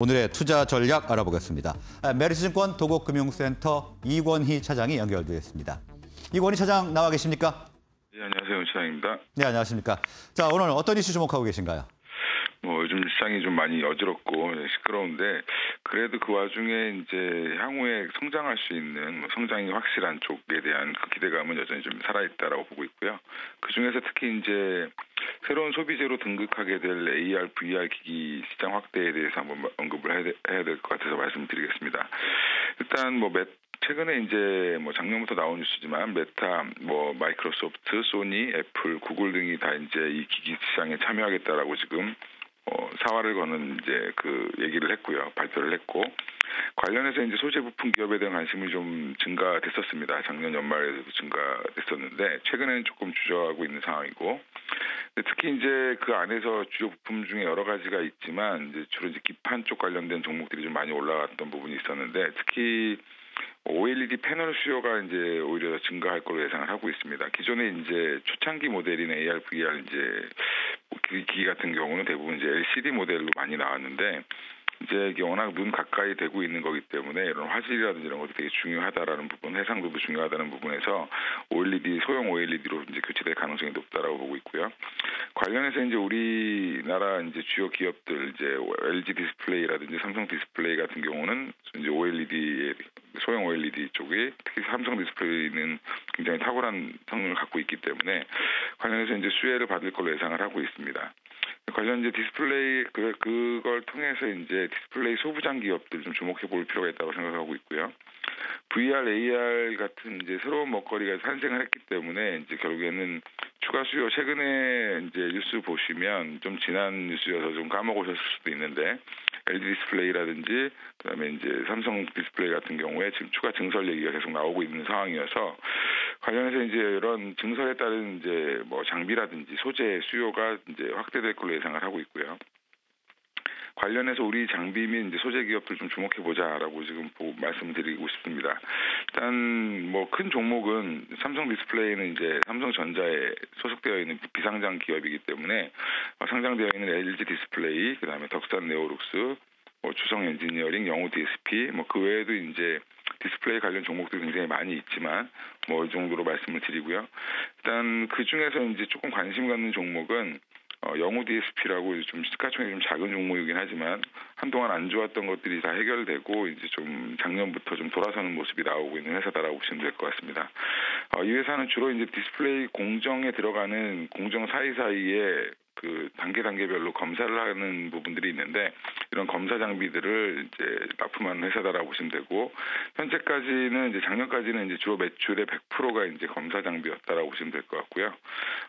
오늘의 투자 전략 알아보겠습니다. 아, 메리츠증권 도곡금융센터 이권희 차장이 연결되었습니다. 이권희 차장 나와 계십니까? 네, 안녕하세요. 시장입니다. 네, 안녕하십니까. 자, 오늘 어떤 이슈 주목하고 계신가요? 뭐 요즘 시장이 좀 많이 어지럽고 시끄러운데 그래도 그 와중에 이제 향후에 성장할 수 있는 뭐 성장이 확실한 쪽에 대한 그 기대감은 여전히 좀 살아있다라고 보고 있고요. 그 중에서 특히 이제 새로운 소비재로 등극하게 될 AR, VR 기기 시장 확대에 대해서 한번 언급을 해야 될 것 같아서 말씀드리겠습니다. 일단 뭐 몇, 최근에 이제 뭐 작년부터 나온 뉴스지만 메타, 뭐 마이크로소프트, 소니, 애플, 구글 등이 다 이제 이 기기 시장에 참여하겠다라고 지금 어, 사활을 거는 이제 그 얘기를 했고요. 발표를 했고 관련해서 이제 소재 부품 기업에 대한 관심이 좀 증가됐었습니다. 작년 연말에도 증가됐었는데 최근에는 조금 주저하고 있는 상황이고 특히 이제 그 안에서 주요 부품 중에 여러 가지가 있지만 이제 주로 이제 기판 쪽 관련된 종목들이 좀 많이 올라갔던 부분이 있었는데 특히 OLED 패널 수요가 이제 오히려 증가할 걸로 예상을 하고 있습니다. 기존에 이제 초창기 모델인 AR, VR 이제 기기 같은 경우는 대부분 이제 LCD 모델로 많이 나왔는데 이제 이게 워낙 눈 가까이 되고 있는 거기 때문에 이런 화질이라든지 이런 것도 되게 중요하다라는 부분, 해상도도 중요하다는 부분에서 OLED 소형 OLED로 이제 교체될 가능성이 높다라고 보고 있고요. 관련해서 이제 우리나라 이제 주요 기업들 이제 LG 디스플레이라든지 삼성 디스플레이 같은 경우는 이제 OLED 소형 OLED 쪽에 특히 삼성 디스플레이는 굉장히 탁월한 성능을 갖고 있기 때문에 관련해서 이제 수혜를 받을 걸로 예상을 하고 있습니다. 관련 이제 디스플레이 그 그걸 통해서 이제 디스플레이 소부장 기업들 좀 주목해 볼 필요가 있다고 생각하고 있고요. VR, AR 같은 이제 새로운 먹거리가 산생을 했기 때문에 이제 결국에는 추가 수요 최근에 이제 뉴스 보시면 좀 지난 뉴스여서 좀 까먹으셨을 수도 있는데 LG 디스플레이라든지 그다음에 이제 삼성 디스플레이 같은 경우에 지금 추가 증설 얘기가 계속 나오고 있는 상황이어서 관련해서 이제 이런 증설에 따른 이제 뭐 장비라든지 소재 수요가 이제 확대될 걸로 예상을 하고 있고요. 관련해서 우리 장비 및 이제 소재 기업들 좀 주목해 보자라고 지금 말씀드리고 싶습니다. 일단 뭐 큰 종목은 삼성 디스플레이는 이제 삼성전자에 소속되어 있는 비상장 기업이기 때문에 상장되어 있는 LG 디스플레이, 그다음에 덕산 네오룩스, 뭐 주성 엔지니어링, 영우 DSP, 뭐 그 외에도 이제 디스플레이 관련 종목도 굉장히 많이 있지만 뭐 이 정도로 말씀을 드리고요. 일단 그 중에서 이제 조금 관심 갖는 종목은 어, 영우 DSP라고 좀 시가총액이 좀 작은 종목이긴 하지만 한동안 안 좋았던 것들이 다 해결되고 이제 좀 작년부터 좀 돌아서는 모습이 나오고 있는 회사다라고 보시면 될 것 같습니다. 어, 이 회사는 주로 이제 디스플레이 공정에 들어가는 공정 사이사이에 그 단계 단계별로 검사를 하는 부분들이 있는데 이런 검사 장비들을 이제 납품하는 회사다라고 보시면 되고 현재까지는 이제 작년까지는 이제 주로 매출의 100%가 이제 검사 장비였다라고 보시면 될 것 같고요.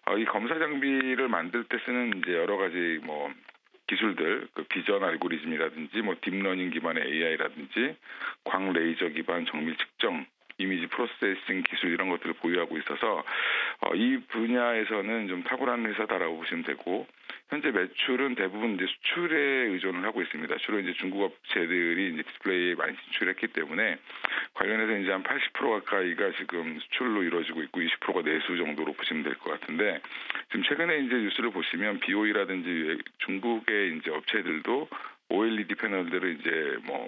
어, 이 검사 장비를 만들 때 쓰는 이제 여러 가지 뭐 기술들, 그 비전 알고리즘이라든지 뭐 딥러닝 기반의 AI라든지 광 레이저 기반 정밀 측정 이미지 processing 기술 이런 것들을 보유하고 있어서 어, 이 분야에서는 좀 탁월한 회사다라고 보시면 되고 현재 매출은 대부분 이제 수출에 의존을 하고 있습니다. 주로 이제 중국 업체들이 이제 디스플레이에 많이 진출했기 때문에 관련해서 이제 한 80% 가까이가 지금 수출로 이루어지고 있고 20%가 내수 정도로 보시면 될 것 같은데 지금 최근에 이제 뉴스를 보시면 BOE라든지 중국의 이제 업체들도 OLED 패널들을 이제 뭐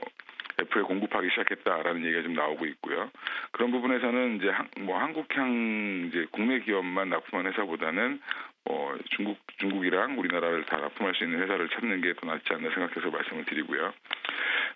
애플에 공급하기 시작했다라는 얘기가 좀 나오고 있고요. 그런 부분에서는 이제 한, 뭐 한국향 이제 국내 기업만 납품한 회사보다는 어 중국 중국이랑 우리나라를 다 납품할 수 있는 회사를 찾는 게 더 낫지 않나 생각해서 말씀을 드리고요.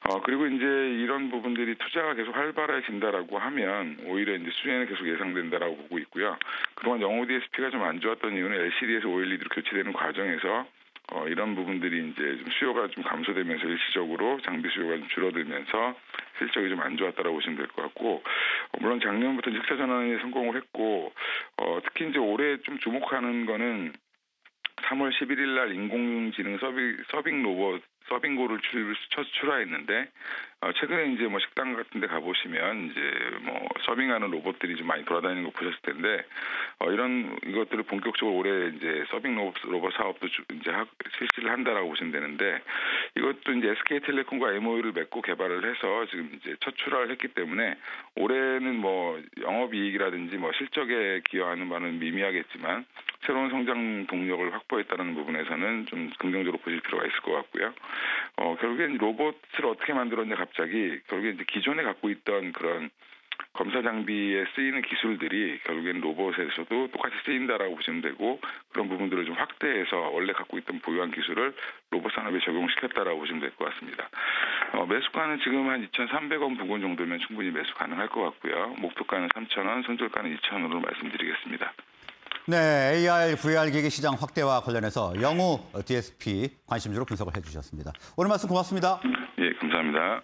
어 그리고 이제 이런 부분들이 투자가 계속 활발해진다라고 하면 오히려 이제 수혜는 계속 예상된다라고 보고 있고요. 그동안 영어 DSP가 좀 안 좋았던 이유는 LCD에서 OLED로 교체되는 과정에서 어, 이런 부분들이 이제 좀 수요가 좀 감소되면서 일시적으로 장비 수요가 좀 줄어들면서 실적이 좀 안 좋았다라고 보시면 될 것 같고 어, 물론 작년부터 직사 전환에 성공을 했고 어, 특히 이제 올해 좀 주목하는 거는 3월 11일 날 인공지능 서빙, 서빙 로봇 서빙고를 출, 출하했는데 어, 최근에 이제 뭐 식당 같은 데 가보시면 이제 뭐 서빙하는 로봇들이 좀 많이 돌아다니는 거 보셨을 텐데 어, 이런 이것들을 본격적으로 올해 이제 서빙 로봇, 로봇 사업도 주, 이제 하, 실시를 한다라고 보시면 되는데 이것도 이제 SK텔레콤과 MOU를 맺고 개발을 해서 지금 이제 첫 출하를 했기 때문에 올해는 뭐 영업이익이라든지 뭐 실적에 기여하는 바는 미미하겠지만 새로운 성장 동력을 확보했다는 부분에서는 좀 긍정적으로 보실 필요가 있을 것 같고요. 어, 결국엔 로봇을 어떻게 만들었냐 갑자기 결국에 이제 기존에 갖고 있던 그런 검사 장비에 쓰이는 기술들이 결국엔 로봇에서도 똑같이 쓰인다라고 보시면 되고 그런 부분들을 좀 확대해서 원래 갖고 있던 보유한 기술을 로봇 산업에 적용시켰다라고 보시면 될 것 같습니다. 어, 매수가는 지금 한 2,300원 부근 정도면 충분히 매수 가능할 것 같고요. 목표가는 3,000원, 손절가는 2,000원으로 말씀드리겠습니다. 네, AR, VR 기기 시장 확대와 관련해서 영우 DSP 관심주로 분석을 해주셨습니다. 오늘 말씀 고맙습니다. 예, 감사합니다.